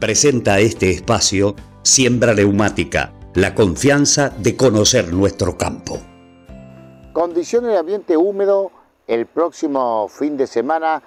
Presenta este espacio Siembra Neumática, la confianza de conocer nuestro campo. Condiciones de ambiente húmedo el próximo fin de semana,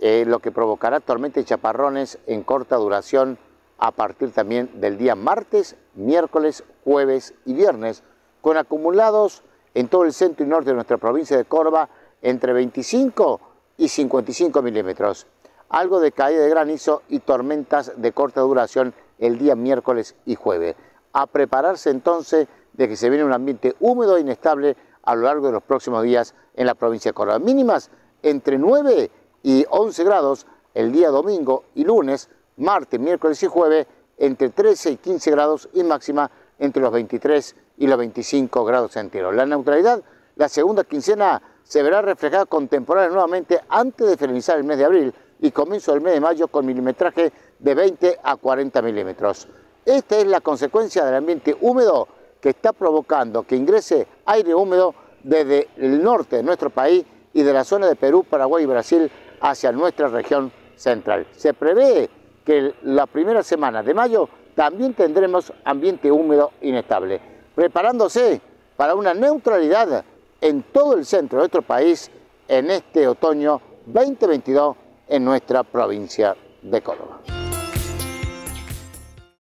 eh, lo que provocará tormentas y chaparrones en corta duración a partir también del día martes, miércoles, jueves y viernes, con acumulados en todo el centro y norte de nuestra provincia de Córdoba entre 25 y 55 milímetros. Algo de caída de granizo y tormentas de corta duración el día miércoles y jueves. A prepararse entonces de que se viene un ambiente húmedo e inestable a lo largo de los próximos días en la provincia de Córdoba. Mínimas entre 9 y 11 grados el día domingo y lunes, martes, miércoles y jueves entre 13 y 15 grados y máxima entre los 23 y los 25 grados centígrados. La neutralidad, la segunda quincena se verá reflejada contemporánea nuevamente antes de finalizar el mes de abril y comienzo del mes de mayo con milimetraje de 20 a 40 milímetros. Esta es la consecuencia del ambiente húmedo que está provocando que ingrese aire húmedo desde el norte de nuestro país y de la zona de Perú, Paraguay y Brasil hacia nuestra región central. Se prevé que la primera semana de mayo también tendremos ambiente húmedo inestable, preparándose para una neutralidad en todo el centro de nuestro país en este otoño 2022 en nuestra provincia de Córdoba.